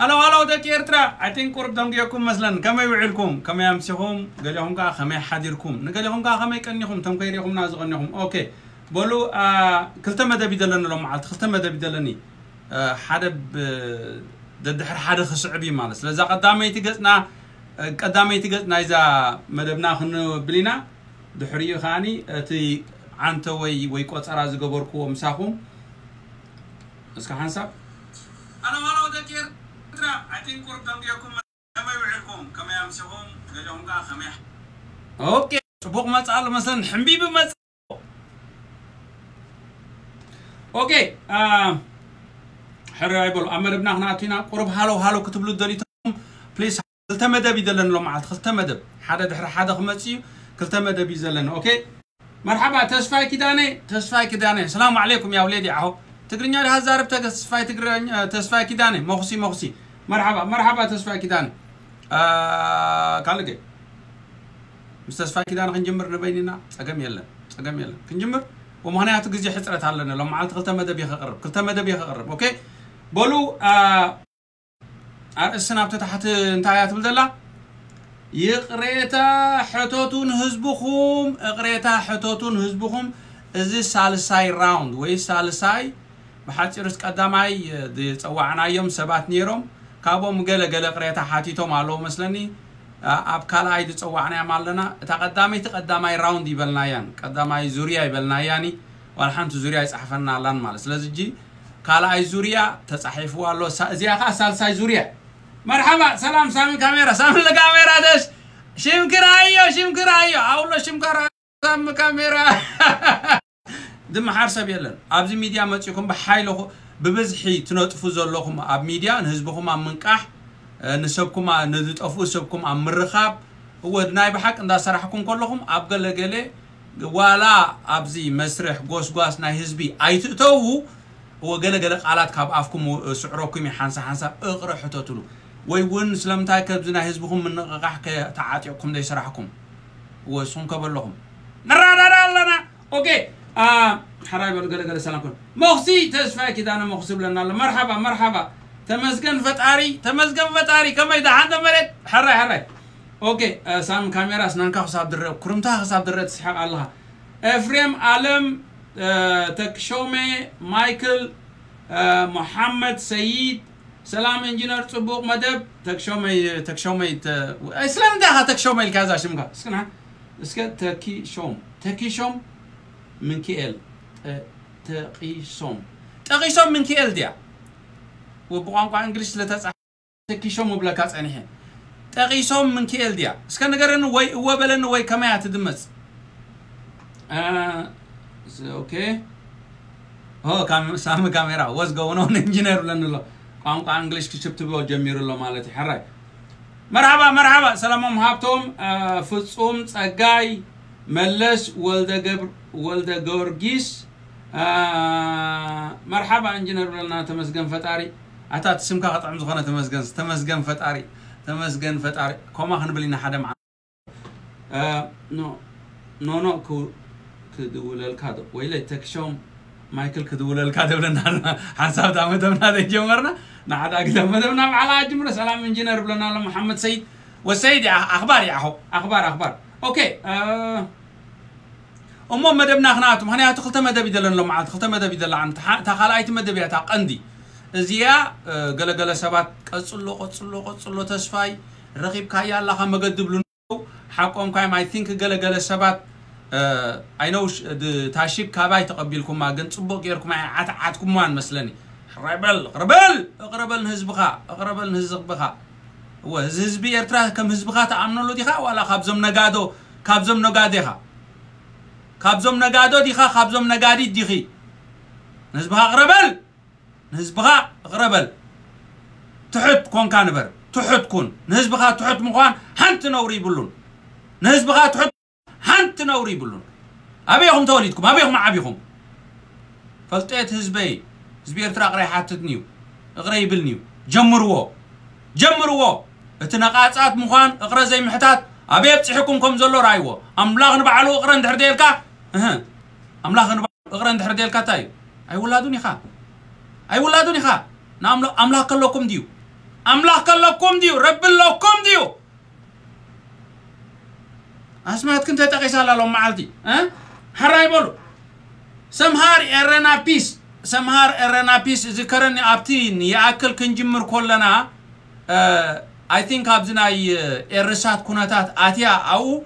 ألو هلا ودك إرترا عتين كورب دام ديالكم مثلا كما يوعلكم كما يمسهم قال لهم كا خمي حاضركم قال لهم كا خمي يكنيهم تم كيريهم نازقنيهم أوكي بولو آه كلتا مدى بدلنا لهم عاد كلتا مدى بدلني آه دد حر حدا خصعبي مالس لذا قدامي تجسنا قدامي تجسنا إذا مدبنا خن بلينا دحريو خاني تي عنت وي وي قطرا زغبركو مساخوم اسكا حنساب أنا والله ودك فترة عتين كور دنقيكم ما يوعيكم. كما يمسهم قالهم قا خميح. أوكي. بوق ما تعال مثلا حبيبي ما أوكي. آه. حر يبلو أمر هنا أتينا. قرب هالو هالو كتبلو دليتكم بليز كلتا مدب يدلن لو معلت كلتا مدب. حدا دحر حدا خمسي كلتا مدب يزلن. أوكي. مرحبا تسفاي كداني؟ تسفاي كداني. السلام عليكم يا وليدي. عهو تقرنيا هذا زارب تسفاي تقرنيا آه، تسفاي كداني. مخسي مخسي مرحبا مرحبا تصفى كدان آه كالك مستصفى كيدان غنجمر نبيننا صقم يلا صقم يلا. خنجمر ومهنيات غزي حصرت علينا لو معلت كلتا مدب يخقرب كلتا مدب يخقرب أوكي؟ بلو آه أرسنا بتتحت انتهيات بالدلا يقريتا حتوتون هزبخوم. اقريتا حتوتون هزبخوم. ازي سالساي راوند وي سالساي بحاتي رسك قداماي دي صوعنا يوم سبات نيروم كابو مجلا جلا قريتا حاتي توم على مسلني أب كلا هيد تصوعنا مالنا تقدامي تقدامي راوند يبلنا يان قدامي زوريا يبلنا ياني والحمد زوريا يصحفنا لأن مال سلازجي كلا أي زوريا تصحيفوا الله زيا خاصة ساي زوريا مرحبا سلام سامي كاميرا سامي الكاميرا دش شم كرايو شم كرايو أولو شم كرايو سامي كاميرا دم حرسب يلن أبزي ميديا ما تشوفكم بحايلو ببزحي تنطفو زلوكم اب ميديا نهزبكم ام منقح نسبكم نذطفو سبكم ام مرخاب هو ناي بحق اندا سرحكم كلكم اب ገለገለ ዋላ ኣብዚ መስርሕ ጎስጓስ ናይ ህዝቢ ኣይትእተዉ ወገለገለ ቃላት ካብ ኣፍኩም ስዕሮኩም ሓንሳ ሓንሳብ እቕሪ ሕተትሉ ወይ እውን ስለምንታይ ከብዚ ናይ ህዝብኩም ምንቕቃሕ ተዓጢቕኩም ዘይስራሕኩም ወስኹም ከበለኹም ንራዳዳ ኣለና ኦኬ حرايب القلقلة سلام كن مخسي تشفى كده أنا مخسي بلنا الله. مرحبا مرحبا. تمسكن فتاري تمسكن فتاري كم إذا عند مريت حراي حراي. أوكي آه، سام كاميرا سنان حساب درة كرمتا حساب درة سحب الله. إفريم علم آه، تكشومي مايكل آه، محمد سيد سلام إنجينير صبوق مدب. تكشومي تكشومي ت إسلام ده داها تكشومي الكازا شمكا اسكنها اسكت تكي شوم تكي شوم من كي إل. ተጠቂሶም ጠቂሶም ምንክእል ድያ ብቋንቋ እንግሊዝ ስለተፃሓፈ ተኪሶም ምብለካ ፀኒሐ ጠቂሶም ምንክእል ድያ እስከ ነገረኒ ወይ እወ በለኒ ወይ ከመያ ትድመፅ ኦኬ ሳሚ ካሜራ ወዝገውነውን ኢንጂነር ብለን ኣሎ ቋንቋ እንግሊሽ ክሽብ ትብሎ ጀሚሩ ኣሎ ማለት እዩ ሕራይ መርሓባ መርሓባ ሰላሞም ሃብቶም ፍጹም ጸጋይ መለስ ወልደ ጊዮርጊስ መርሓባ ኢንጂነር ብለና ተመስገን ፈጣሪ ኣታ ስምካ ክጥዕም ዝኾነ ተመስገን ተመስገን ፈጣሪ ተመስገን ፈጣሪ ኮማ ክንብል ኢና ሓደ መዓ ኖ ኖ ክድውለልካ ወይለይ ተክሾም ማይክል ክድውለልካ ደብለና ሓንሳብ ታመተምና ዘይጀመርና ንሓደ ኣግተመተምና በዓላ ጅምረ ሰላም ኢንጂነር ብለና ኣሎ መሓመድ ሰይድ ወሰይድ ኣኽባር ይኣኹ ኣኽባር ኣኽባር ኦኬ እሞ መደብና ክነኣቱ ምክንያቱ ክልተ መደብ እዩ ዘለና መዓልቲ ክልተ መደብ እዩ ዘላ እታ ካልኣይቲ መደብ እያ እታ ቀንዲ እዚኣ ገለገለ ሰባት ቀፅሎ ቀፅሎ ቀፅሎ ተስፋይ ረኺብካያ ኣለኻ መገድብሉ ሓቆም ካዮም ኣይ ቲንክ ገለገለ ሰባት ኣይነው ታሽግ ካባይ ተቐቢልኩማ ግን ፅቡቅ ጌርኩማ ዓትዓትኩማን መስለኒ ቅረበል ቅረበል እቅረበል ንህዝብኻ እቅረበል ንህዝብኻ እዚ ህዝቢ ኤርትራ ከም ህዝብኻ ተኣምነሉ ዲኻ ዋላ ካብዞም ነጋዶ ካብዞም ነጋዶ ኢኻ ካብዞም ነጋዶ ዲኻ ካብዞም ነጋዲት ዲኺ ንህዝብኻ ቅረበል ንህዝብኻ እቅረበል ትሑት ኮንካ ንበር ትሑት ኩን ንህዝብኻ ትሑት ምኳን ሓንቲ ነውሪ ይብሉን ንህዝብኻ ትሑት ሓንቲ ነውሪ ይብሉን ኣበይኹም ተወሊድኩም ኣበይኹም ዓቢኹም ፈልጤት ህዝበይ ህዝቢ ኤርትራ እቕረ ይሓትትኒ እዩ እቕረ ይብልኒ እዩ ጀምርዎ ጀምርዎ እቲ ነቓፃት ምዃን እቕረ ዘይምሕታት ኣበይ ኣብፅሒኩም ከም ዘሎ ረኣይዎ ኣምላኽ ንባዕሉ እቕረ እንድሕር ደልካ أها املاخ نبا اغران دحر ديال كاتاي اي ولادوني خا اي ولادوني خا نعم املاخ كلكم ديو املاخ كلكم ديو رب لكم ديو اسمعت كنت تقيس على لهم معالتي ها حراي بولو سمهار ارنا بيس سمهار ارنا بيس ذكرني ابتين ياكل كنجمر كلنا اي ثينك ابزناي ارسات كوناتات اتيا أو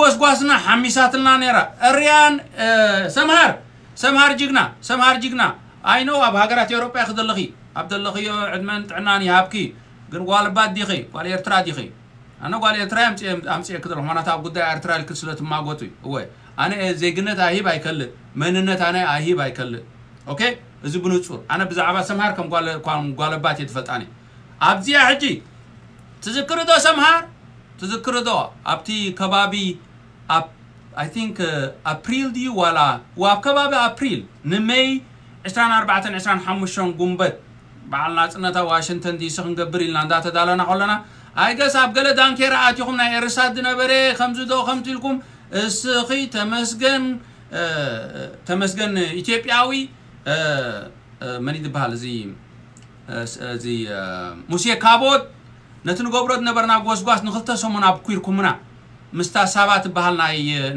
ጓስጓስና ሓሚሳትልና ነራ እርያን ሰምሃር ሰምሃር ጅግና ሰምሃር ጅግና ኣይኖ ኣብ ሃገራት ኤውሮጳ ክዘለኺ ኣብ ዘለኽዮ ዕድመን ጥዕናን ይሃብኪ ግን ጓልባት ዲኺ ጓል ኤርትራ ዲኺ ኣነ ጓል ኤርትራ ኣምፅየ ክዘለኹ ማናት ኣብ ጉዳይ ኤርትራ ልክል ስለትማጎቱ እዩ እወ ኣነ ዜግነት ኣይሂብ ኣይከልእ መንነት ኣነ ኣይሂብ ኣይከልእ ኦኬ እዚ ብንፁር ኣነ ብዛዕባ ሰምሃር ከም ጓልባት እየ ትፈልጣኒ ኣብዚያ ሕጂ ትዝክር ዶ ሰምሃር تذكر دوا أبتي كبابي أب I think آه، أبريل دي ولا وأبكبابي أبريل. نمي عشرين أربعة عشرين حمشون قنبت بعلنا تنتا واشنطن دي سخن قبريل لاندا تدالنا قولنا أي قس أبقل دانكير آتيكم نا إرساد نبرة بري دو خمتلكم لكم. سخي أه تمسجن إثيوبياوي ماني أه, آه، من زي آه، موسيقى كابوت. ኢትዮጵያዊ መን ዝበሃል እዚ እዚ ሙሴ ካቦት ነቲ ንገብሮ ዝነበርና ጎስጓስ ንክልተ ሰሙን ኣብ ኩርኩምና ምስታ ሳባ ትበሃል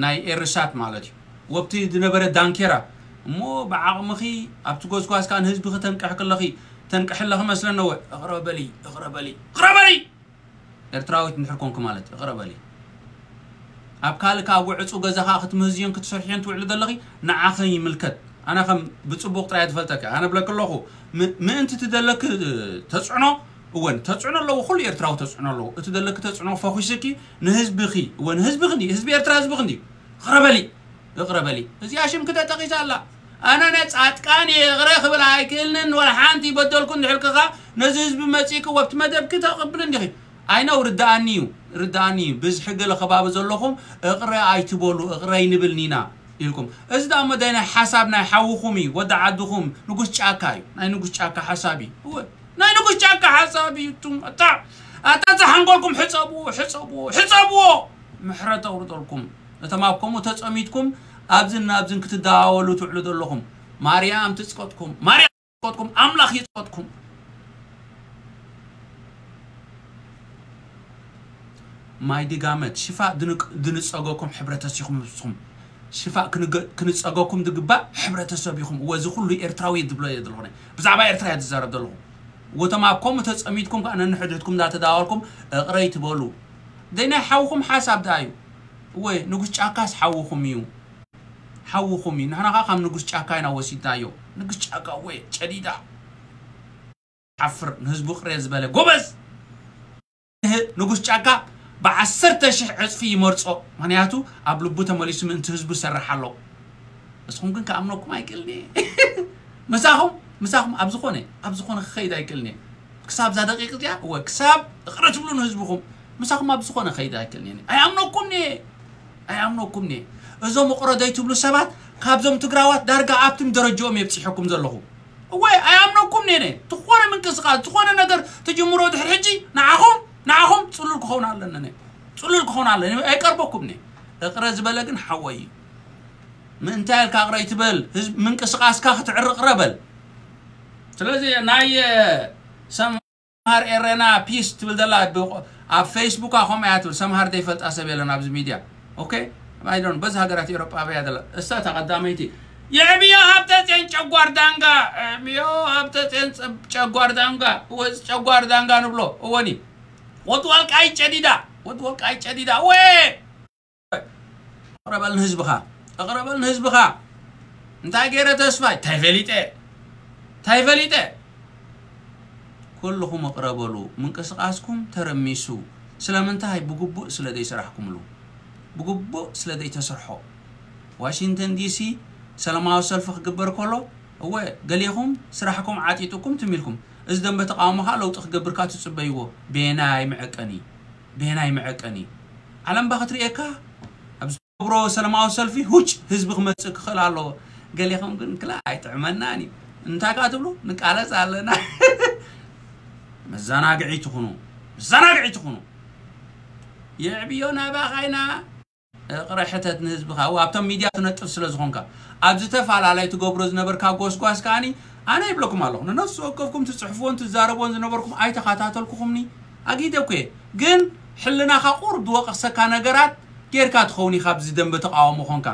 ናይ ኤርሳት ማለት እዩ ወብቲ ዝነበረ ዳንኬራ እሞ ብዓቕምኺ ኣብቲ ጎስጓስካ ንህዝቢ ክተንቅሕ ከለኺ ተንቅሕ ኣለኺ መስለነወ እቕረበሊ እቕረበሊ እቕረበሊ ኤርትራዊት እንድሕር ኮንኩ ማለት እዩ እቕረበሊ ኣብ ካልእ ካብ ውዕፁ ገዛኻ ክትምህዝዮን ክትሰርሕዮን ትውዕሉ ዘለኺ ንዓኸ ይምልከት ኣነ ከም ብፅቡቅ ጥራይ ትፈልጠካ ኣነ ብለክ ኣለኹ ምእንቲ ትደለክ ተፅዕኖ እወን ተፅዕኖ ኣለዎ ኩሉ ኤርትራዊ ተፅዕኖ ኣለዎ እቲ ደለክ ተፅዕኖ ፈኺስኪ ንህዝብኺ እወ ንህዝቢ ክንዲ ህዝቢ ኤርትራ ህዝቢ ክንዲ እቕረበሊ እቕረበሊ እዚኣ ሽም ክደ ጠቂሳ ኣላ ኣነ ነፃጥቃን እቕረ ክብል ኣይክእልንን ወላ ሓንቲ ይበደልኩ እንድሕልክኻ ነዚ ህዝቢ መፂእክ ወብቲ መደብኪ ተቕብል እንዲኺ ኣይነው ርዳኣኒ እዩ ርዳኣኒ እዩ ብዝሒ ገለ ከባቢ ዘለኹም እቕረ ኣይትበሉ እቕረ ይንብል ኒና ኢልኩም እዚ ዳ መዳይ ናይ ሓሳብ ናይ ሓውኹም እዩ ወዲ ዓድኹም ንጉስ ጫካ እዩ ናይ ንጉስ ጫካ ሓሳብ እዩ نحن نحن نحن نحن نحن نحن نحن نحن نحن نحن نحن نحن نحن نحن نحن نحن أبزن كتداولوا تعلد لكم مريم تسقطكم مريم تسقطكم. أملاخ يسقطكم. ماي دقامت شفاء دنك دنس أقوكم حبرتسيكم بسكم شفاء كنس أقوكم دقباء حبرتسيكم وزخلوا إرتراوي دبلا يدلونه بزعبا إرتراوي تزارب دلهم وتمعكم تسميتكم كأن نحدكم ذات تداوركم قريت بلو دينا حوكم حساب دايو وي نقص عكاس حوكم يو حوكم يو نحن قام نقص عكاينا وسيد دايو نقص عكا وي شديدا عفر نهزبو خريز بلا قبز نقص عكا تشح شح عصفي يمرصو مهنياتو أبلبو تمليسو من تهزبو بس الله بس كأمنكم ما يقلني مساهم ምእንቲ ህዝቡ ይሰርሕ ኣሎ ንስኹም ግን ከኣምነኩም ኣይክእልኒ መሳኹም ምሳኹም ኣብ ዝኾነ ኣብ ዝኾነ ክኸይድ ኣይክእልኒ ክሳብ ዛ ደቂቕ እዚኣ ወ ክሳብ እቕረ ትብሉ ንህዝብኹም ምሳኹም ኣብ ዝኾነ ከይድ ኣይክእልኒ ኣይኣምነኩም ኒ ኣይኣምነኩም ኒ እዞም እቕረ ዘይትብሉ ሰባት ካብዞም ትግራዋት ዳርጋ ኣብቲም ደረጃኦም የብፅሐኩም ዘለኹ ወይ ኣይኣምነኩም ኔ ዝኾነ ምንቅስቃስ ዝኾነ ነገር ትጅምሮ ድሕሪ ሕጂ ንዓኹም ንዓኹም ፅሉል ክኸውን ኣለኒ ፅሉል ክኸውን ኣለኒ ኣይቀርበኩም ኒ እቕረ ዝበለ ግን ሓወይ እዩ ምእንታይ ኢልካ እቕረይ ትበል ምንቅስቃስካ ክትዕርቕ ረበል ስለዚ ናይ ሰምሃር ኤረና ፒስ ትብል ዘላ ኣብ ፌስቡክ ከምኡ እያ ትብል ሰምሃር ዘይፈልጣ ሰብ የለን ኣብዚ ሚድያ ኦኬ ኣይዶን በዚ ሃገራት ኤሮጳ በያ ዘላ እሳ ተቐዳመይቲ የዕብዮ ሃብተፅን ጨጓር ዳንጋ ዕብዮ ሃብተፅን ጨጓር ዳንጋ ወፅ ጨጓር ዳንጋ ንብሎ እወኒ ወጥ ወልቃይ ጨዲዳ ወጥ ወልቃይ ጨዲዳ ወ እቕረበል ንህዝብኻ እቕረበል ንህዝብኻ እንታይ ገይረ ተስፋይ እንታይ تايفاليتا كلهم اقربلو من قسقاسكم ترميسو سلامن تهاي بقبو سلدي سرحكم لو بقبو سلدي تسرحو واشنطن دي سي سلاماو سلف خقبر كله هو قليهم سرحكم عاتيتكم تميلكم إذا دم بتقامها لو تخقبر كاتو تصبيوه بيناي معكني بيناي معكني علم بخطر إيكا أبزبرو سلاماو سلفي هوش هزبغ مسك خلالو قليهم قن كلا يتعمناني ካ ትብሉ ንቃለፅ ኣለና መዘናግዒ ትኹኑ መዘናግዒ ትኹኑ የዕብዮ ናባኻይና እቕረ ሕተት ንህዝብኻ ኣብቶም ሚድያ ትነጥፍ ስለ ዝኾንካ ኣብ ዝተፈላለይ ትገብሮ ዝነበርካ ጎስጓስ ከዓኒ ኣነ ይብለኩም ኣለኹ ንነፍሲ ወከፍኩም ትፅሕፍዎን ትዛረብዎን ዝነበርኩም ኣይተኸታተልኩኹምኒ ኣጊደኩ እየ ግን ሕልናኻ ቁር ዝወቐሰካ ነገራት ጌርካ ትኸውን ኢኻ ብዚ ደንቢ ተቃወሞ ኮንካ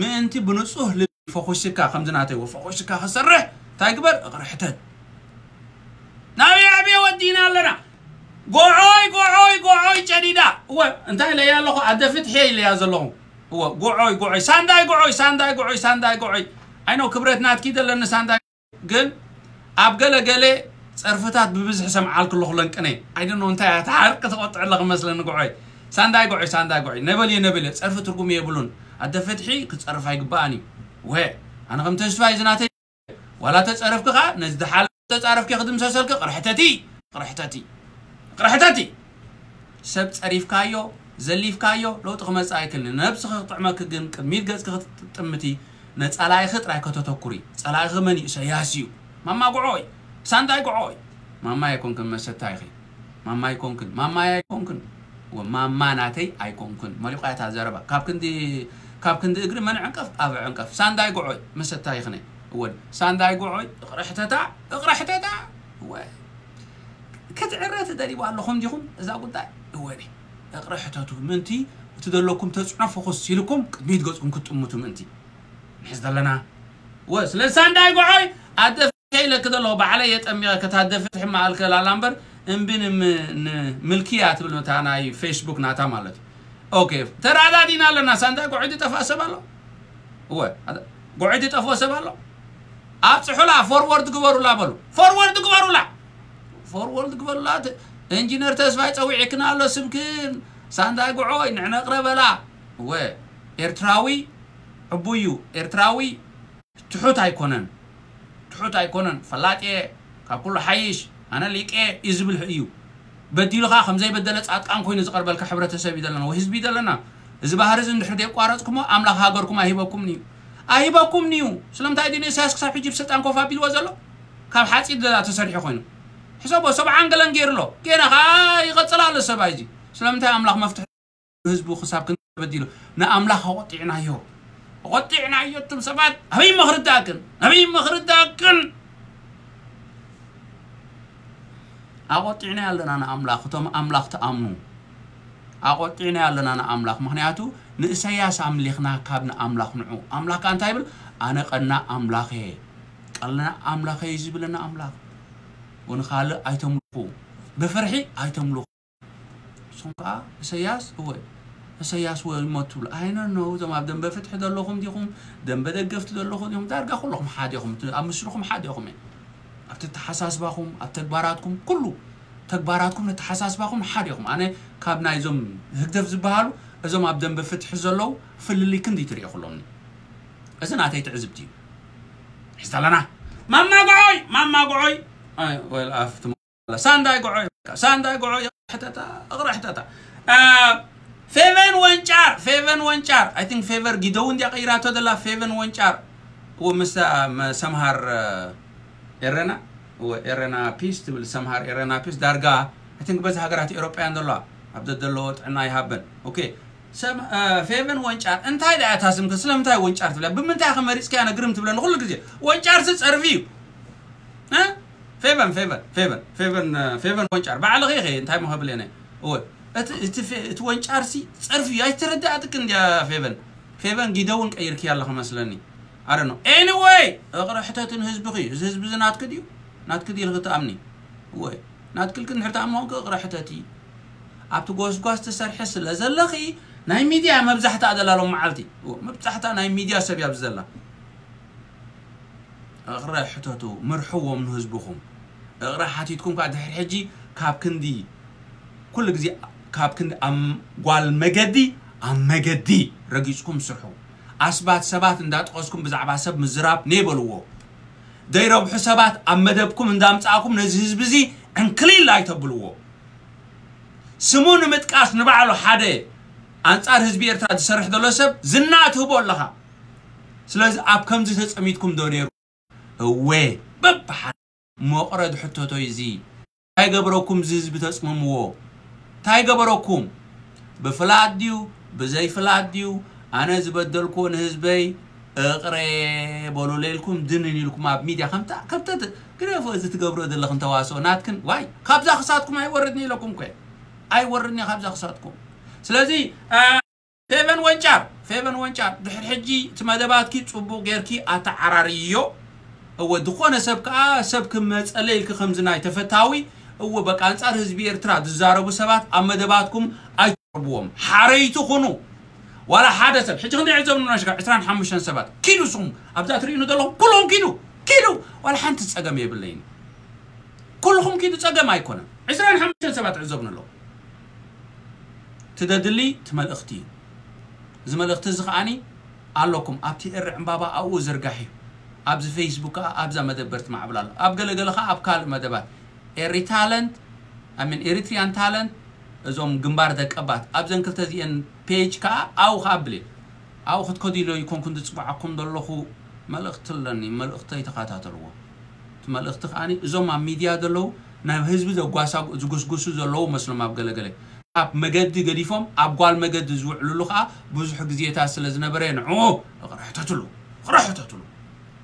ምእንቲ ብንፁህ ልቢ ፈኹስካ ከምዚ ናተይዎ ፈኹስካ ክሰርሕ تكبر قرحتت نبي أبي ودينا لنا. قوعوي قوعوي قوعوي جديدة. هو أنت لا يا الله أدفت هي اللي هذا لهم هو قوعوي قوعوي. سانداي قوعوي سانداي قوعوي سانداي قوعوي. أي نو كبرتنا كيدا لنا سانداي. قل أب أبقى لقلي صرفتات ببزح سمع الكل خلنا كني أي نو أنت تعرق تقطع لك مثلا قعوي سانداي قعوي سانداي قوعي نبل يا نبل صرفت رقم يبلون أدفت حي كنت صرف هاي قباني وهي أنا قمت أشتفاي زناتي ولا تتصرفك كخا نزد حال تتصرفك خدم سسلك قرحتتي قرحتتي قرحتتي سب تعرف كايو زليف كايو لو تخمس ايكل نفسك طعمك كن تمتي نت على خط رايك تتوكري على غمني سياسيو ما ماما قعوي سانداي قعوي ما يكون كن مسطاي ما ما يكون كن ما ما يكون كن وما ما ناتي ايكون كن ما لقيت هذا ربع كاب كندي كاب كندي اغري من عنقف أبع عنقف سانداي قعوي مسطاي خني ود سانداي قعد قرحتتا قرحتتا و كتعرى تدريب لكم ديهم إذا قلت قداي وري قرحتتو منتي تدلكم تصنف خصيلكم قدميت غصكم كتمتو منتي نحز دلنا. وس لسانداي قعد ادفعي لك دلو بعلي يطمي كتادفح مع الكلالامبر بين ملكيات بالمتانا اي فيسبوك ناتا مالتي. أوكي. ترى عدادين لنا. سانداي قعد تفاسبالو هو هذا قعد تفاسبالو እወ ጉዖይ ዝጠፍኦ ሰብ ኣሎ ኣብፅሑላ ፎርወርድ ግበሩላ በሉ ፎርወርድ ግበሩላ ፎርወርድ ግበሩላ ኢንጂነር ተስፋይ ፀዊዕክና ኣሎ ስብክን ሳንዳይ ጉዖይ ንዕነ ቅረበላ ወ ኤርትራዊ ዕቡዩ ኤርትራዊ ትሑት ኣይኮነን ትሑት ኣይኮነን ፈላጤ ካብ ኩሉ ሓይሽ ኣነ ሊቄ እዩ ዝብል እዩ በዲሉኻ ከምዘይበደለ ፃጥቃን ኮይኑ ዝቐርበልካ ሕብረተሰብ እዩ ዘለና ወይ ህዝቢ እዩ ዘለና እዚ ባህሪ እዚ እንድሕር ደይቋረፅኩሞ ኣምላኽ ሃገርኩም ኣይሂበኩምን እዩ ኣይሂበኩምን እዩ ስለምንታይ ድን ኢሳያስ ክሳብ ሕጂ ብስልጣን ኮፍ ኣቢልዎ ዘሎ ካብ ሓፂድ ተሰሪሑ ኮይኑ ሕሰቦ ሰብዓን ገለን ገይሩሎ ገና ከዓ ይቐፅል ኣሎ ሰብኣይ እዚ ስለምንታይ ኣምላኽ መፍትሒ ህዝቡ ክሳብ ክንበዲሉ ንኣምላኽ ኣቆጢዕናዮ ኣቆጢዕናዮ እቶም ሰባት ኣበይ መኽርዳእክን ኣበይ መኽርዳእክን ኣቆጢዕና ኣለና ንኣምላኽ እቶም ኣምላኽ ተኣምኑ ኣቆጢዕና ኣለና ንኣምላኽ ምክንያቱ ንእሰያስ ኣምሊኽና ካብ ንኣምላኽ ንዑ ኣምላኽ ካ እንታይ ይብል ኣነ ቀና ኣምላኽ እየ ቀለና ኣምላኸ እዩ ዝብለና ኣምላኽ ወንካልእ ኣይተምልኹ ብፍርሒ ኣይተምልኹ ንስም ከዓ እሰያስ እወ እሰያስ ወይ ሞት ትብሉ ኣይነ ነው እዞም ኣብ ደንበ ፍትሒ ዘለኹም ዲኹም ደንበ ደገፍቲ ዘለኹም ዲኹም ዳርጋ ኩለኹም ሓደ ኢኹም ኣብ ምስልኹም ሓደ ኢኹም እየ ኣብቲ ተሓሳስባኹም ኣብ ተግባራትኩም ኩሉ ተግባራትኩም ነተሓሳስባኹም ሓደ ኢኹም ኣነ ካብ ናይዞም ህግደፍ ዝበሃሉ እዞም ኣብ ደንቢ ፍትሒ ዘለዉ ፍልልይ ክንዲ ትሪኦ ኩሎምኒ እዚ ናተይ ትዕዝብቲ እዩ ሒዝ ኣለና ማማ ጉዖይ ማማ ጉዖይ ወልኣፍ ሳንዳይ ጉዖይ ሳንዳይ ጉዖይ ሕተታ እቕሪ ሕተታ ፌቨን ወንጫር ፌቨን ወንጫር ኣይ ቲንክ ፌቨር ጊደው እንዲያ ቀይራቶ ዘላ ፌቨን ወንጫር ምስ ሰምሃር ኤረና ኤረና ፒስ ትብል ሰምሃር ኤረና ፒስ ዳርጋ ኣይ ቲንክ በዚ ሃገራት ኤሮጳያን ዘለዋ ኣብ ዘለዋ ጥዕና ይሃበን ኦኬ سم فيفن وانشار انت هاي دعات هاسم تسلم تاي وانشار تبلا بمنتاي خمريس كان قرم تبلا نقول لك وانشار تتصرفيو ها فيفن فيفن فيفن فيفن فيفن وانشار بعد غير انتهي ما هبل أنا هو ات ات وانشار سي صرف يا ترداتك انت يا فيفن فيفن قيرك يلا مسلني I don't know anyway اقرا حتى حزب غي حزب زنات كديو نات كدي لغت امني هو نات كل كن حتى امنو اقرا حتى ابت ኣብቲ ጎስጓስ ተሰርሐ ስለ ዘለኺ ናይ ሚድያ መብዛሕትኣ ዘላሎም መዓልቲ መብዛሕትኣ ናይ ሚድያ ሰብ እያ ብዘላ እቕረ ሕተቱ ምርሕዎም ንህዝብኹም እቕረ ሓቲትኩም ከዓ ድሕሪ ሕጂ ካብ ክንዲ ኩሉ ግዜ ካብ ክንዲ ጓል መገዲ ኣብ መገዲ ረጊፅኩም ስርሑ ኣስባት ሰባት እንዳጠቐስኩም ብዛዕባ ሰብ ምዝራብ ነይበልዎ ዘይረብሑ ሰባት ኣብ መደብኩም እንዳምፃእኩም ነዚ ህዝቢ እዚ ዕንክሊል ኣይተብልዎ ስሙ ንምጥቃስ ንባዕሉ ሓደ ኣንጻር ህዝቢ ኤርትራ ዝሰርሕ ዘሎ ሰብ ዝና ትህቦ ኣለኻ ስለዚ ኣብ ከምዚ ተፀሚትኩም ዶ ነይሩ እወ በብሓደ መቕረድ ሕቶቶ እዚ እንታይ ገበረኩም እዚ ህዝቢ ተፅምምዎ እንታይ ገበረኩም ብፍላት ድዩ ብዘይፍላት ድዩ ኣነ ዝበደልክዎ ንህዝበይ እቕረ በሉ ለይልኩም ድንን ኢልኩም ኣብ ሚድያ ከምታ ከምተ ግደፎ እዚ ትገብሮ ዘለኹም ተዋስኦ ናትክን ዋይ ካብዛ ክሳትኩም ኣይወርድኒ ኢለኩም ኮ ኣይወርድኒ ካብዛ ክሳትኩም ስለዚ ፌቨን ወንጫር ፌቨን ወንጫር ድሕሪ ሕጂ እቲ መደባትኪ ፅቡቅ ጌርኪ ኣተዓራርዮ እወ ዝኾነ ሰብ ከዓ ሰብ ክመፀለ ኢልክ ከምዚ ናይ ተፈታዊ እወ በቃ አንጻር ህዝቢ ኤርትራ ዝዛረቡ ሰባት ኣብ መደባትኩም ኣይትቅርብዎም ሓረይቲ ኩኑ ዋላ ሓደ ሰብ ሕጂ ክንደይ ዕዘብ ንናሽጋ 25 ሰባት ኪዱ ስኹም ኣብዛ ትርእኑ ዘለኹም ኩልኩም ኪዱ ኪዱ ዋላ ሓንቲ ፀገም የብለይኒ ኩልኩም ኪዱ ፀገም ኣይኮነን 25 ሰባት ዕዘብኒ ኣለዉ ትደድሊ እቲ መልእኽቲ እዩ እዚ መልእኽቲ እዚ ከዓኒ ኣለኩም ኣብቲ እርዕ ዕምባባ ኣብኡ ዝርጋሕ እዩ ኣብዚ ፌስቡክ ከዓ ኣብዛ መደበርቲ ማዕብል ኣሎ ኣብ ገለገለ ከዓ ኣብ ካልእ መደባት ኤሪ ታለንት ኣሚን ኤሪትሪያን ታለንት እዞም ግንባር ደቀባት ኣብዘን ክልተ እዚአን ፔጅ ከዓ ኣብኡ ከዓ ብልየ ኣብኡ ክትከዲሎ ይኮንኩን ዝፅዋዓኩም ዘለኹ መልእኽቲ ኣለኒ መልእኽቲ ይተኸታተልዎ እቲ መልእኽቲ ከዓኒ እዞም ኣብ ሚድያ ዘለዉ ናብ ህዝቢ ዘጓሳ ዝጉስጉሱ ዘለዉ መስሎም ኣብ ገለገለ ኣብ መገዲ ገዲፎም ኣብ ጓል መገዲ ዝውዕልሉ ከዓ ብዙሕ ግዜታት ስለ ዝነበረ ንዑ ቅርሕተትሉ ቅርሕተትሉ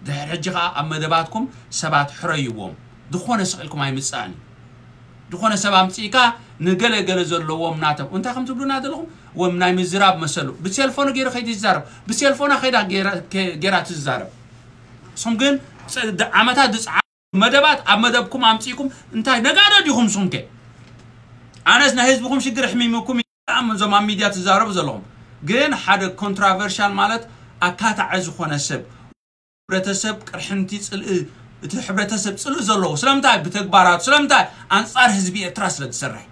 ድሕሪ ሕጂ ከዓ ኣብ መደባትኩም ሰባት ሕረይዎም ዝኾነ ስቂልኩም ኣይምፃእኒ ዝኾነ ሰብ ኣምፂኢካ ንገለገለ ዘለዎም ናቶም እንታይ ከም ትብሉና ዘለኹም ወም ናይ ምዝራብ መሰሉ ብቴሌፎኑ ገይሩ ከይዲ ዝዛረብ ብቴሌፎና ከይዳ ጌራ ትዛረብ ንስኹም ግን ዓመታት ዝፀዓ መደባት ኣብ መደብኩም ኣምፂኢኩም እንታይ ነጋዶ ዲኹም ንስኹም ከ ኣነስ ናይ ህዝብኩም ሽግር ሕሚምኩም እዞም ኣብ ሚድያ ትዛረቡ ዘለኹም ግን ሓደ ኮንትራቨርሻል ማለት ኣካታዐ ዝኾነ ሰብ ሕብረተሰብ ቅርሕንቲ ፅልኢ እቲ ሕብረተሰብ ፅልእ ዘለዎ ስለምንታይ ብተግባራቱ ስለምንታይ ኣንፃር ህዝቢ ኤርትራ ስለ ዝሰርሕ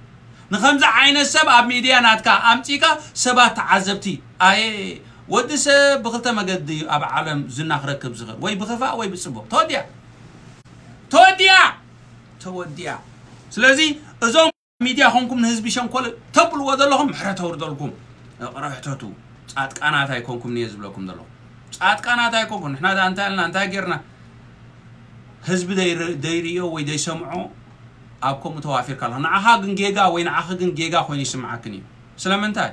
ንከምዚ ዓይነት ሰብ ኣብ ሚድያ ናትካ ኣምፂካ ሰባት ተዓዘብቲ ኣየ ወዲ ሰብ ብክልተ መገዲ እዩ ኣብ ዓለም ዝና ክረክብ ዝኽእል ወይ ብክፋእ ወይ ብፅቡቅ ተወዲያ ተወዲያ ተወዲያ ስለዚ እዞም ሚድያ ኮንኩም ንህዝቢ ሸንኮል ተብልዎ ዘለኹም ሕረተ ውርደልኩም ቅረሕተቱ ፃጥቃናት ኣይኮንኩም ንየ ዝብለኩም ዘለኹ ፃጥቃናት ኣይኮንኩም ንሕና እንታይ ኣለና እንታይ ጌርና ህዝቢ ደይርዮ ወይ ደይሰምዖ ኣብ ከምኡ ተዋፊርካ ኣለኹ ንዓኻ ግን ጌጋ ወይ ንዓኺ ግን ጌጋ ኮይኑ ይስምዓክን እዩ ስለምንታይ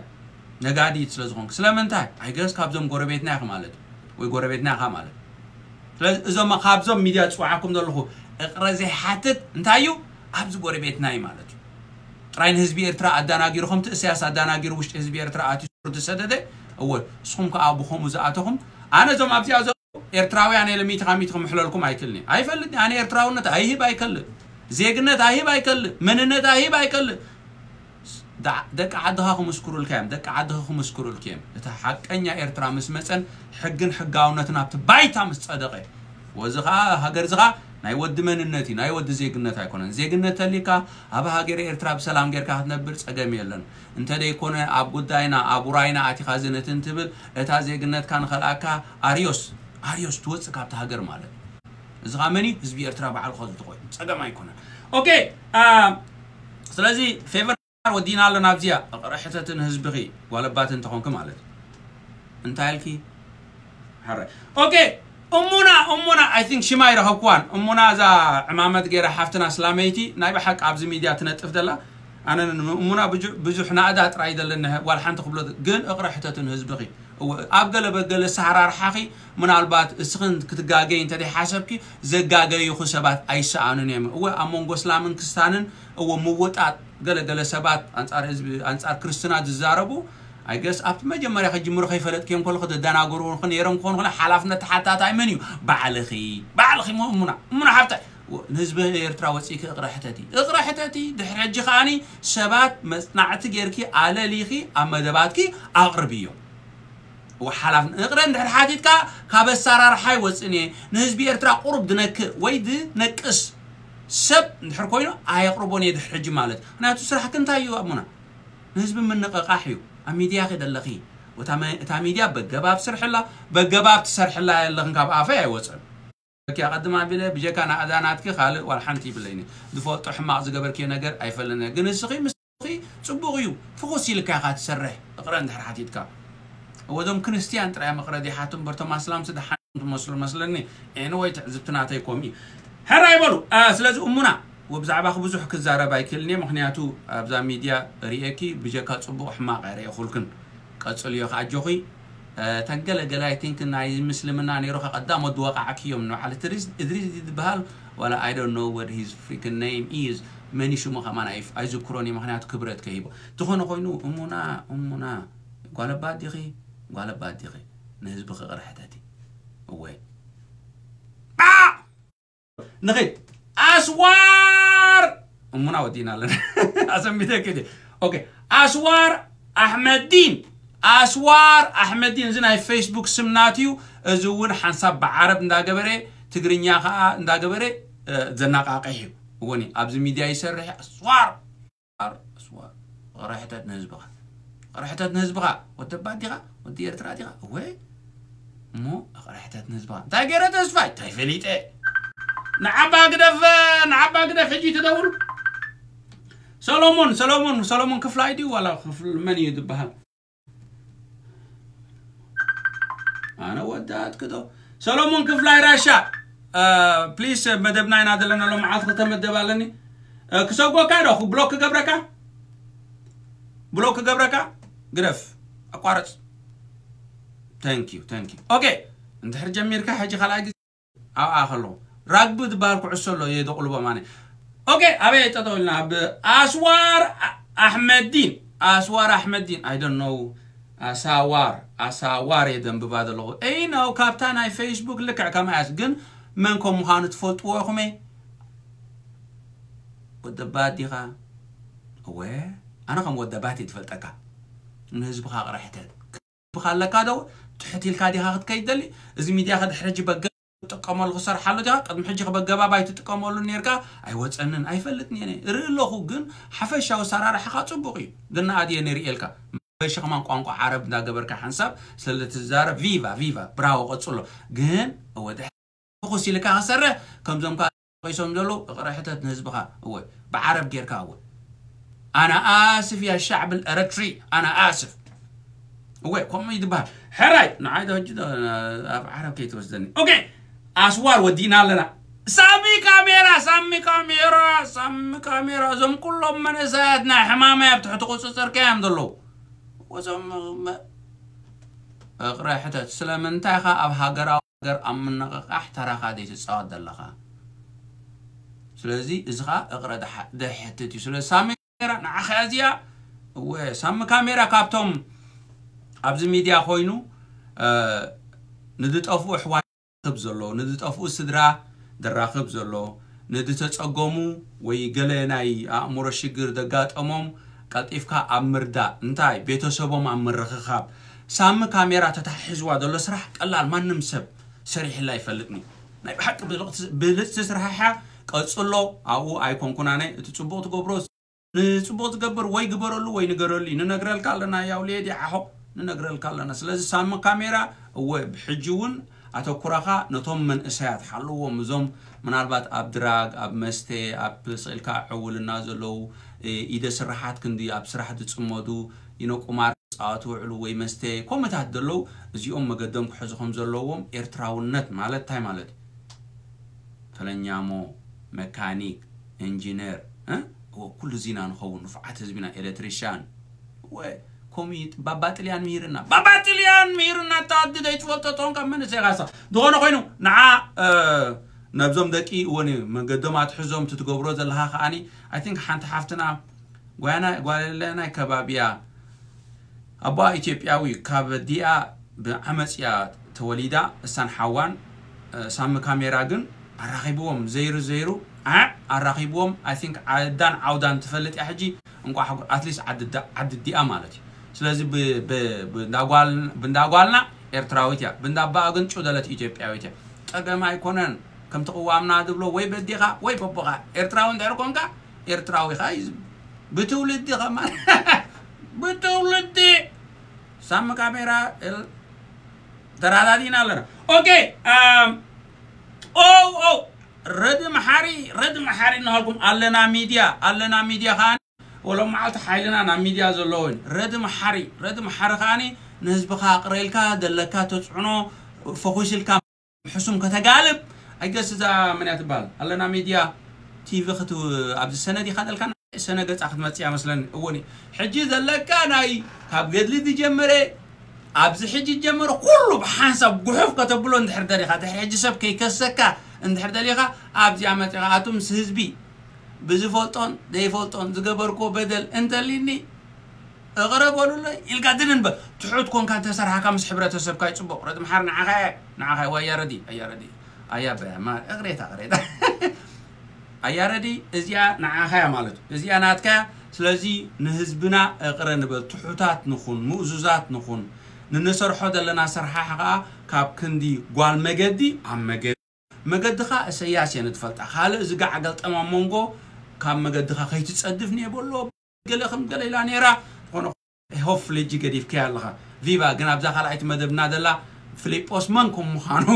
ነጋዲት ስለ ዝኾንክ ስለምንታይ ኣይገስ ካብዞም ጎረቤትና ኢኻ ማለት እዩ ወይ ጎረቤትና ኢኻ ማለት ስለዚ እዞም ካብዞም ሚድያ ዝፅዋዓኩም ዘለኹ እቕረ ዘይሓትት እንታይ እዩ ኣብዚ ጎረቤትና እዩ ማለት راين هزبي إرترا أداناجيرو خم أدانا أداناجيرو وش هزبي إرترا أتي سرد سددة أول سخم كأبو خم زعاتهم أنا زم أبتي أزو إرتراوي أنا لميت خميت خم حلالكم أيكلني أي فلت أنا إرتراو نت أيه بايكل زيجنت أيه بايكل مننت أيه بايكل دع دك عدها خم مسكرو الكام دك عدها خم مسكرو الكام تحق أني إرترا مس مثلا حقن حقاونتنا بتبايتا مصدقه وزغا هجر زغا ናይ ወዲ መንነት እዩ ናይ ወዲ ዜግነት ኣይኮነን ዜግነት ተሊካ ኣብ ሃገር ኤርትራ ብሰላም ጌርካ ክትነብር ፀገም የለን እንተደይኮነ ኣብ ጉዳይና ኣብ ውራይና ኣቲኻ ዝነትን ትብል እታ ዜግነትካ ንኸልኣካ ኣርዮስ ኣርዮስ ትወፅእ ካብቲ ሃገር ማለት እዚ ከዓ መን እዩ ህዝቢ ኤርትራ በዓል ክኸዝቲ ኮይኑ ፀገም ኣይኮነን ኦኬ ስለዚ ፌቨር ወዲና ኣለና ኣብዚኣ ቅርሕተትን ህዝቢኺ ጓለባት እንተኾንክ ማለት እዩ እንታይ ኢልኪ أمونا أمونا I think شما يرى هكوان أمونا إذا عمامة غير حفتنا سلاميتي نايب حق عبز ميديا تنتف دلا. أنا أمنا بجوحنا أدات رأي دلنا والحان تقبل جن أقرأ حتة هزب غي أب قال بقال سحرار حقي من البات سخن كتجاجي أنت دي حسبك زجاجي يخو سبات أي ساعة نعم هو أمونغو سلامن كستانن هو موت قال قال سبات. أنصار حزب أنصار كريستنا جزاربو. ኣይገስ ኣብቲ መጀመርያ ከጅምሩ ከይፈለጥክዮም ከለኹ ዘደናገሩ ነይሮም ክኾኑ ክእለ ሓላፍነት ተሓታታይ መን እዩ ባዕልኺ ባዕልኺ እሙና እሙና ሓፍታይ ንህዝቢ ኤርትራ ወፂእኪ እቕረ ሕተቲ እቕረ ሕተቲ ድሕሪ ሕጂ ከዓኒ ሰባት መፅናዕቲ ጌርኪ ኣለሊኺ ኣብ መደባትኪ ኣቕርብ እዮም وحلاف نقرن دحر حاتيتكا كاب السرار حي وصني نهزبي ارترا قرب دنك ويد نقص سب دحر كوينو ايقربوني دحر حج مالت انا تسرح كنتايو ابونا نهزب من أميديا خد اللقي وتام تاميديا بجباب سرحلا بجباب تسرحلا اللقن كاب عفاي وصل كي أقدم عبلا بجاك أنا أذاناتك خالد والحنتي بليني دفوت رحمة عز جبر كي نجر أيفلنا جنس خي مسخي تبغيو فقصي لك عقد سره أقرن ده حديدك ودوم كريستيان ترى مقردي حاتم برتو مسلم سد مسلم مسلمني إنه ويت زبتنا تيكومي هراي أسلز أمنا وبزعبا خبزح كزارة بايكلني مخنياتو أبزا ميديا ريكي بجاكا تصبو حماق ريا خلكن قصل يو خاجوخي آه، تنقل قلاي تنك ناي مسلمنا نيروخ قدام ودواقع عكيوم نو على تريز ادريز بهال ولا I don't know what his freaking name is. ماني شو مخمان عيف أيزكروني مخنيات كبرت كهيبو. تخونو قوينو امونا أمونا قال بعد يخي قال بعد يخي نهزبخ غرحتاتي وي. نغيت أسوار! أمنا ودينا لنا. أسميتها كده. أوكي. أسوار أحمد دين. أسوار أحمد دين. زين هاي فيسبوك سمناتيو. زور حنساب عرب ندا قبري تقرينيا خا ندا قبري أه، زناق عقيه وني أبز ميديا يسرح. أسوار! أسوار. أسوار. رحتت نزبغة. رحتت نزبغة. وتبعت ديغة وديرت راديغا وي؟ مو رحتت نزبغة. تاقيرت أسفاي تايفليت إيه ንዓባ ግደፍ ንዓባ ግደፍ ሕጂ ትደውሉ ሰሎሞን ሰሎሞን ሰሎሞን ክፍላይ ድዩ ዋላ ክፍል መን እዩ ዝበሃል ኣነ ወዳት ክዶ ሰሎሞን ክፍላይ ራሻ ፕሊስ መደብና ኢና ዘለና ሎ መዓልቲ ክልተ መደብ ኣለኒ ክሰጎካ ዶ ብሎክ ክገብረካ ብሎክ ክገብረካ ግደፍ ኣቋረፅ ታንክ ዩ ታንክ ዩ ኦኬ እንድሕር ጀሚርካ ሕጂ ካልኣይ ግዜ ኣብኣ ከለኹ راكبت بارك عسلو يدو قلوبة ماني أوكي ابي تطولنا ب اسوار احمد دين اسوار احمد دين اي دون نو اسوار اسوار يدن بباد الله اي نو كابتان اي فيسبوك لكع كما اسجن منكم مهانت فوتوا خمي ودبات ديغا وي أنا كم ودباتي تفلتك نهزبخا قرحتك بخا لك هذا تحتي الكادي هاخد كيدلي زي ميديا هاخد حرجي بقى تقامل خسر حلو ده قد محجي خبجبا باي تتقاملو نيركا أي وتسنن أي فلتني يعني رلو خو جن حفش أو سرار حقات بقي دنا عادي نريالكا بشي كمان قانقو عرب دا جبرك حنسب سلت الزارة فيفا فيفا براو قد صلو جن هو ده خسي لك خسر كم زم كا دولو دلو راحتها تنزبها بعرب غير أو أنا آسف يا شعب الأريتري أنا آسف هو كم يدبها حراي نعيد هجدا عرب كي توزدني أوكي أسوار ودينا لنا. سامي كاميرا سامي كاميرا سامي كاميرا. زم كلهم من سيدنا حمامة يفتحوا تقصصر كام دلو؟ وزم أقرأ حتى سلام انتاخا أب هاجر أقر أمن أحترا خادي تسعود دلخا سلزي إزخا أقرأ دح دحتتي. سلا سامي كاميرا. نعخازيا وسامي كاميرا كابتم أبز ميديا خوينو. أه ندت أفو حوالي ዝራኽብ ዘሎ ንዝጠፍኡ ስድራ ዘራኽብ ዘሎ ንዝተፀገሙ ወይ ገለ ናይ ኣእምሮ ሽግር ዘጋጠሞም ቀልጢፍካ ኣብ ምርዳእ እንታይ ቤተሰቦም ኣብ ምርኽኻብ ሳሚ ካሜራ ተታሒዝዋ ዘሎ ስራሕ ቀላል ማንም ሰብ ሰሪሕላ ይፈልጥኒ ናይ ብሓቂ ብልፅቲ ስራሕሓ ቀፅሎ ኣብኡ ኣይኮንኩናነ እቲ ፅቡቅ ትገብሮ ንፅቡቅ ዝገብር ወይ ግበረሉ ወይ ንገረሉ እዩ ንነግረልካ ኣለና ያው ሌዲ ዓሆ ንነግረልካ ኣለና ስለዚ ሳሚ ካሜራ እወ ብሕጂ እውን ኣተኩራኻ ነቶም መንእሰያት ሓልዎም እዞም ምናልባት ኣብ ድራግ ኣብ መስተ ኣብ ስኢልካ ዕውልና ዘለው ኢደ ስራሓት ክንዲ ኣብ ስራሕ ዝፅመዱ ኢኖ ቁማር ፃወት ውዕሉ ወይ መስተ ከምኡታት ዘለው እዚኦም መገዶም ክሕዙ ከም ዘለዎም ኤርትራውነት ማለት እንታይ ማለት እዩ ፈለኛሞ መካኒክ ኢንጂነር ኩሉ ዚና ንኸውን ንፉዓት ህዝቢና ኤሌክትሪሽያን كوميت باباتليان ميرنا باباتليان ميرنا تادي تعدد يتفوتتون كم من سيغاسا دغون خوينو نعا نبزوم دقي وني من قدمات حزوم تتقبرو زلها خاني اي ثينك حنت حفتنا غوانا غوالنا كبابيا ابا ايثيوبياوي كابديا بعمصيا توليدا سان حوان سام كاميرا جن أراقبهم زيرو زيرو ع أراقبهم اي ثينك عدان عودان تفلت يا أحجي نقول اتليست عدد عدد دي أمالتي ስለዚ ብንዳጓልና ኤርትራዊት እያ ብንዳባኣ ግን ጩደለት ኢትዮጵያዊት እያ ፀገም ኣይኮነን ከምቲ ቅዋምና ዝብሎ ወይ በዲኻ ወይ በቦኻ ኤርትራዊ እንድሕር ኮንካ ኤርትራዊ ኻ እዩ ብትውልዲ ኸማ ብትውልዲ ሳሚ ካሜራ ተራዳዲና ኣለና ኦኬ ኦ ኦ ረድ መሓሪ ረድ መሓሪ እናሃልኩም ኣለና ሚድያ ኣለና ሚድያ ولما عالت حيلنا عن ميديا زلون. رد محري رد محرقاني خاني نهزبخ أقريلكا دلكا تتعنو فخوش الكام حسوم كتقالب أجلس إذا من يتبال ألنا ميديا تيفي خطو عبد السنة دي خد الكان السنة قلت أخذ ماتيا مثلا أوني. حجي دلكا ناي. كاب قدلي دي جمري عبد حجي جمر كله بحسب قحف كتبلو اندحر داريخا تحجي سب كيكسكا اندحر داريخا أبز عمتي أتوم سهزبي. بزفوتون ديفوتون زغبركو بدل انت ليني اغرب ولا لا يلقى دنن ب تحوت كون كان تسرح حكا حبره تسبك كاي صبو رد محر نعخا نعخا ويا ردي ايا ردي ايا با ما اغريت اغريت ايا ردي ازيا نعخا يا مالت ازيا ناتكا سلازي نهزبنا اقرن بل تحوتات نخون مؤزوزات نخون ننسرحو دلنا سرحا حقا كاب كندي قوال مجدي عم مجدي مجدخا سياسي نتفلتا خالق زقع عقل امام مونغو ካብ መገድኻ ከይትፀድፍ ንየበሎ ገለ ከም ገለ ኢላ ነራ ዝኾነ ሆፍሊ እጂ ገዲፍከያ ኣለኻ ቪቫ ግን ኣብዛ ካልኣይቲ መደብና ዘላ ፊልጶስ መን ከም ምዃኑ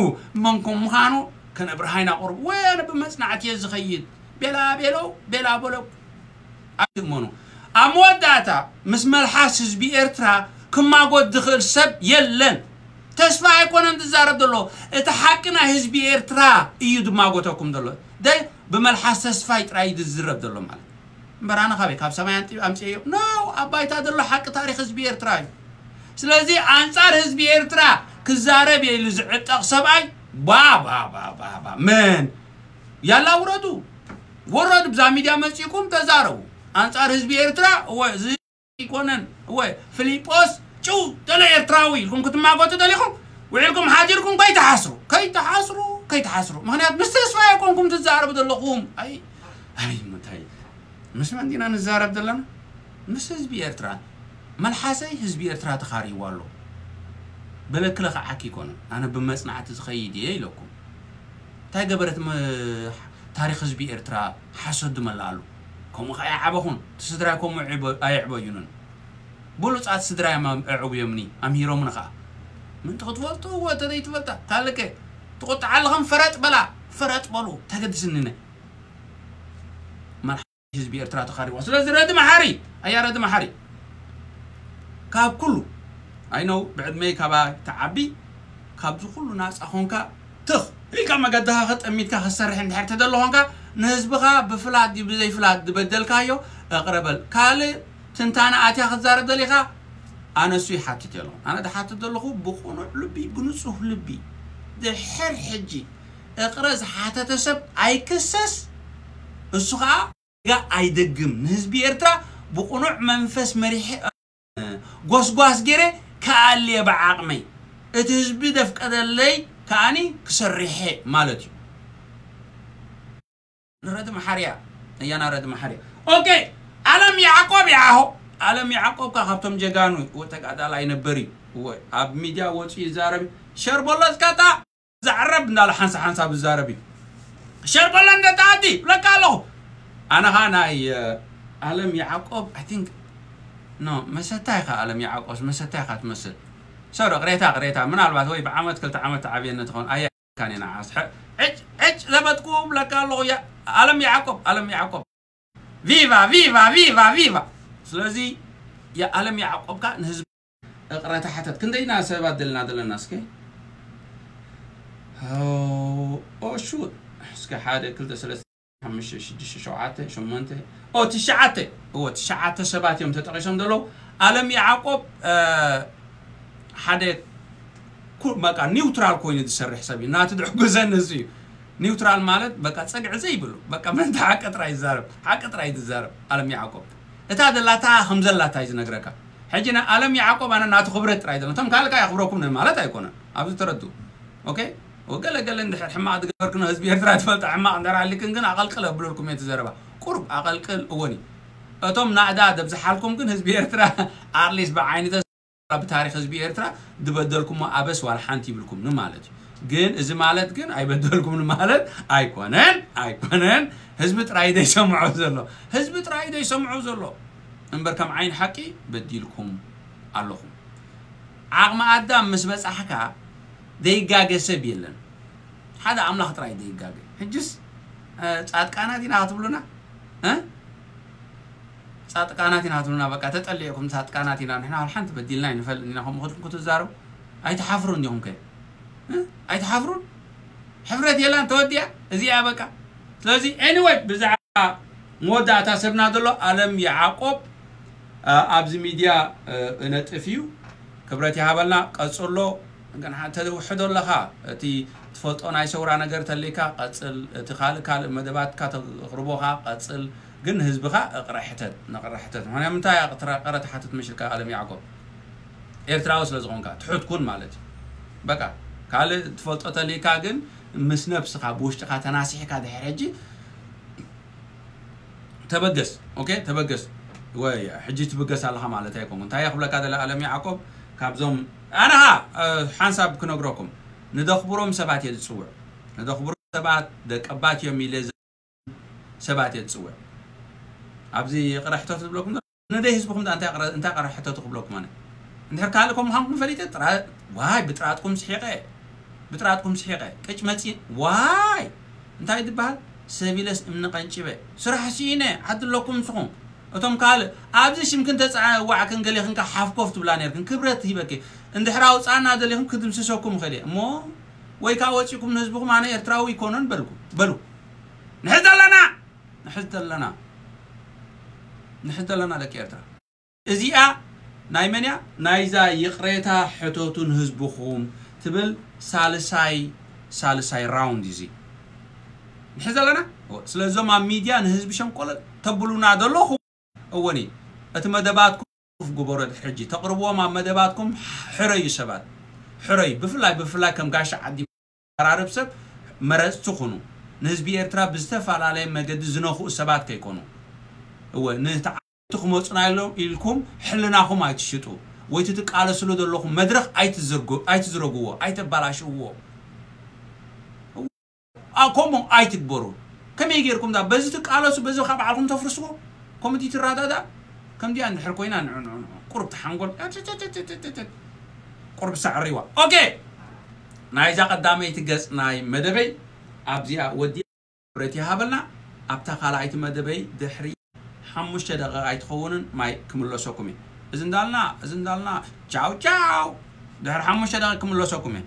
መን ከም ምዃኑ ከነብርሃይና ቁርብ ወይ ኣነ ብመፅናዕቲ እየ ዝኸይድ ቤላ ቤሎ ቤላ በሎ ኣይትእመኑ ኣብ መወዳእታ ምስ መልሓስ ህዝቢ ኤርትራ ክማጎድ ዝኽእል ሰብ የለን ተስፋ ኣይኮነን ትዛረብ ዘሎ እቲ ሓቂ ናይ ህዝቢ ኤርትራ እዩ ድማጎተኩም ዘሎ بمال حساس فايت رايد الزرب دلهم على برانا خابي كاب سامي أنت سمايان امسيو نو تادر له حق تاريخ زبير تراي سلازي انصار زبير حزب ايرترا كزارب يلزعطق سباي با با با با با من يلا وردو ورد بزامي بزا ميديا يكون تزارو انصار زبير ترا هو زي يكونن هو فيليبوس شو تلا ايرتراوي لكم كنت ما قلت دليكم وعلكم حاجركم كي تحاصروا كي تحاصروا ከይተሓስሩ ምክንያት ምስ ተስፋ ይኮንኩም ትዛረቡ ዘለኹም ኣይ ኣይ ምንታይ ምስ መን ዲና ንዛረብ ዘለና ምስ ህዝቢ ኤርትራ መልሓሰይ ህዝቢ ኤርትራ ተኻሪይዎ ኣሎ በለክለ ክዓኪ ይኮነ ኣነ ብመፅናዕቲ ዝኸይድ እየ ኢለኩም እንታይ ገበረት ታሪክ ህዝቢ ኤርትራ ሓሰዱ መላኣሉ ከምኡ ከዓ ይዓበኹን እቲ ስድራይ ከምኡ ኣይዕበዩንን ብሉፃት ስድራይ ኣዕብዮምኒ ኣምሂሮምኒ ከዓ ምንቲ تقطعلهم فرات بلا. فرات بلو. تقدسننا مرح حزب إرترا تخاري وصل زي رد محاري. أيا رد محاري. كاب كله. أي نو بعد ما يكابا تعبي. كاب زو كله ناس أخونك تخ. إلك ما قدها خط أميتك خسر حين حرت دلهونك نهزبها بفلاد دي بزي فلات بدل كايو. أقربل. كالي تنتانا آتيا خزار دليخا. أنا سوي حاتي دلهم أنا ده حاتي دلهم بخون لبي بنصه لبي. ድሕር ሕጂ እቕረ ዝሓተተ ሰብ ኣይክሰስ እሱ ከዓ ጋ ኣይደግም ንህዝቢ ኤርትራ ብቁኑዕ መንፈስ መሪሐ ጎስጓስ ገይረ ከኣልየ ብዓቕመይ እቲ ህዝቢ ደፍቀደለይ ከዓኒ ክሰርሐ ማለት እዩ ንረዲ መሓርያ እያና ረዲ መሓርያ ኦኬ ዓለም ያዕቆብ ይዓሆ ዓለም ያዕቆብ ካ ካብቶም ጀጋኑ ተቃዳላይ ነበር እዩ ኣብ ሚድያ ወፂኡ ይዛረብ ሸርበሎ زعرب نال حنسا حنسا بالزاربي شرب الله انت تادي لك له أنا هانا عالم آه، يعقوب اي ثينك نو مساتايخا عالم يعقوب مساتايخا تمثل. سوري قريتا قريتا من البعض هو بعمد كلت عمد تعبين تكون أي كان ينعاس. عج عج لما تقوم لك له يا عالم يعقوب عالم يعقوب. فيفا فيفا فيفا فيفا. سلازي يا عالم يعقوب كان هزب. قريتها حتى كندينا سبات دلنا دل الناس كي أو شو؟ حسك حاده كل سلسة حمش شدش شعاته شمنته أو تشعته هو تشعته سبات يوم تتقشم دلو. عالم يعقوب آه حدا كل بقى نيوترال كوين تسرح سبي نات دحجزن نسيو نيوترال مالت بقى تصقع زي بلو. بقى من حق ترى يزارب حق ترى يزارب عالم يعقوب. إتا دلاتا همزه لاتا يزنغركا حجنا عالم يعقوب أنا نات خبره ترى يدلو تم قال كا يخبركم مالت ايكون ابي تردو. أوكي؟ ወገለ ገለ እንድሕር ሕማቅ ዝገበርክኖ ህዝቢ ኤርትራ ትፈልጣ ሕማቅ እንተራሊክን ግን ኣቐልቅል ኣብልልኩም እየ ትዘረባ ቁርብ ኣቐልቅል እወን እዩ እቶም ናእዳ ደብዝሓልኩም ግን ህዝቢ ኤርትራ ኣርሊስ ብዓይነተ ብታሪክ ህዝቢ ኤርትራ ዝበደልኩሞ ኣበስ ዋል ሓንቲ ይብልኩም ማለት እዩ ግን እዚ ማለት ግን ኣይበደልኩም ማለት ኣይኮነን ኣይኮነን ህዝቢ ጥራይ ደይሰምዖ ዘሎ ህዝቢ ጥራይ ደይሰምዖ ዘሎ እምበር ከም ዓይን ሓቂ በዲልኩም ኣለኹም ዓቕሚ ኣዳም ምስ በፃሕካ هذا أملاخ تراي دي جاك هجس ساعات كانت هنا هتبلونا ها ساعات دين هاتبلونا هتبلونا بقى تتقليكم ساعات دين هنا نحن الحين تبدلنا نفل إن هم خدكم كنتوا زارو أي تحفرون يوم كي أي تحفرون حفرة يلا تودي زي أبكا لازم anyway بزع مودة تسبنا دلو ألم يعقوب أبز ميديا نتفيو كبرتي هبلنا قصلو كان حتى وحدو لها تي ትፈልጦ ናይ ሰውራ ነገር ተለይካ ቀፅል እቲ ካልእ ካልእ መደባትካ ተቕርቦኻ ቀፅል ግን ህዝብኻ እቕረ ሕተት ነቕረ ሕተት ምክንያት ምንታይ ቀረ ተሓትት ምሽልካ ኣለም ያዕቆብ ኤርትራዊ ስለ ዝኾንካ ትሑት ኩን ማለት እዩ በቃ ካልእ ትፈልጦ ተለይካ ግን ምስ ነብስኻ ብውሽጢኻ ተናሲሕካ ድሕሪ ሕጂ ተበገስ ኦኬ ተበገስ ወይ ሕጂ ትብገስ ኣለኻ ማለት ኣይኮንኩ እንታይ ክብለካ ዘለ ኣለም ያዕቆብ ካብዞም ኣነኻ ሓንሳብ ክነግረኩም ندخبرهم سبعة يتصوع ندخبرهم سبعة دك أبات يوم يلز سبعة يتصوع حتى تقبلكم نده ندي ده أنت قر أنت أقرأ حتى تقبلكم أنا انت هركا لكم هم فليت ترى واي بتراتكم سحقة بتراتكم سحقة كش ماتين واي انت هيد دبال سبيلس من قنشبة سرح سينة حد لكم سخون أتوم قال أبزي شمكن تسعى وعكن قال خنك حافكوف تبلانير كن كبرت هيبكي ኣውፃና ደሊኹም ክድምስሰኩም ይኽእል እየ እሞ ወይ ከዓ ወፂኩም ንህዝብኩም ኣነ ኤርትራዊ ይኮነን በልኩ በሉ ንሕዝ ኣለና ንሕዝ ኣለና ንሕዝ ኣለና ደቂ ኤርትራ እዚኣ ናይ መን እያ ናይዛ ይቕሬታ ሕቶቱን ህዝብኹም ትብል ሳልሳይ ሳልሳይ ራውንድ እዚ ንሕዝ ኣለና ስለዞም ኣብ ሚድያ ንህዝቢ ሸንቆለ ተብሉና ዘለኹም እወኒ እቲ መደባትኩም قبرت حجي تقربوا مع مدباتكم؟ حري سبات حري. بفلاي بفلاي كم قاش عدي قرارب سب مرز تخونو. نزبي إرترا بزتفعل علي مجد زنوخو سبات كيكونو. هو نتع تخموت نايلو إلكم حلناكم عايت شتو ويتتك على سلو دلوكم مدرخ اي زرقو اي زرقو عايت بلاشو أكم عايت برو كم يجيركم دا؟ بزتك على سو بزو خاب عالكم تفرسوا كم تيجي ترادا دا, دا. كم دي عند حركوينا نعن نعم، نعم. قرب تحنقول آه، قرب ساعة ريوا أوكي. ناي جا قدامي تجس ناي مدبي. أبزيا آه، ودي بريتي هابلنا. أبتا خلاعيت مدبي دحري. حمش عيت تخونن ماي كملو سوكمي زندالنا زندالنا تشاو تشاو دحر حمش دقائق كملو سوكمي